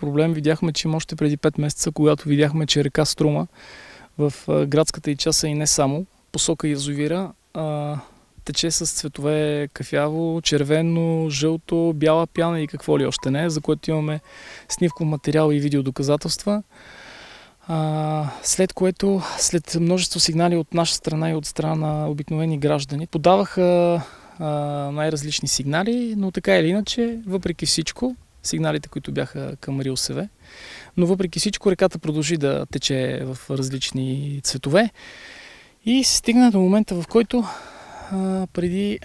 проблем видяхме, че още преди 5 месеца, когато видяхме, че река Струма в градската и часа и не само, посока язовира, а, тече с цветове кафяво, червено, жълто, бяла пяна и какво ли още не, за което имаме снимков материал и видеодоказателства. А, след което, след множество сигнали от наша страна и от страна на обикновени граждани, подаваха най-различни сигнали, но така или иначе, въпреки всичко, сигналите, които бяха към РИОСВ, но въпреки всичко реката продължи да тече в различни цветове и се стигна до момента, в който а, преди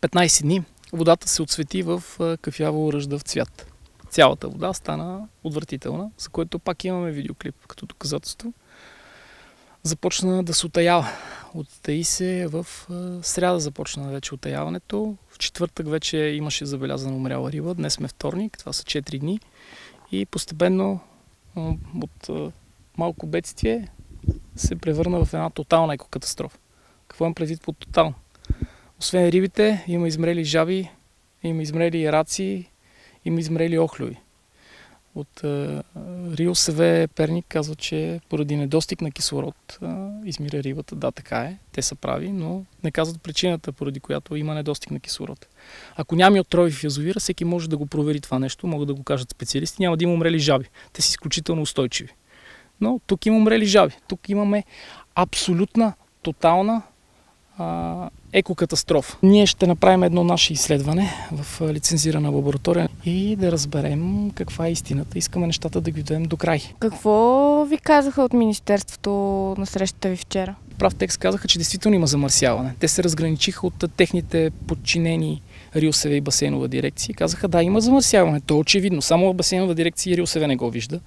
15 дни водата се отсвети в кафяво ръждав цвят. Цялата вода стана отвратителна, за което пак имаме видеоклип като доказателство. Започна да се отаява. Оттаи се в сряда започна вече отаяването. В четвъртък вече имаше забелязана умряла риба. Днес сме вторник, това са 4 дни. И постепенно от малко бедствие се превърна в една тотална екокатастрофа. Какво имам предвид под тотално? Освен рибите, има измрели жаби, има измрели раци, има измрели охлюви. От Рио СВ Перник казва, че поради недостиг на кислород измира рибата. Да, така е, те са прави, но не казват причината, поради която има недостиг на кислород. Ако няма отрови в язовира, всеки може да го провери това нещо, могат да го кажат специалисти, няма да има умрели жаби. Те са изключително устойчиви. Но тук има умрели жаби. Тук имаме абсолютна, тотална екокатастрофа. Ние ще направим едно наше изследване в лицензирана лаборатория и да разберем каква е истината. Искаме нещата да ги дадем до край. Какво ви казаха от Министерството на срещата ви вчера? Прав текст казаха, че действително има замърсяване. Те се разграничиха от техните подчинени Риосеве и басейнова дирекция. Казаха, да, има замърсяване. То е очевидно. Само басейнова дирекция и Риосеве не го вижда.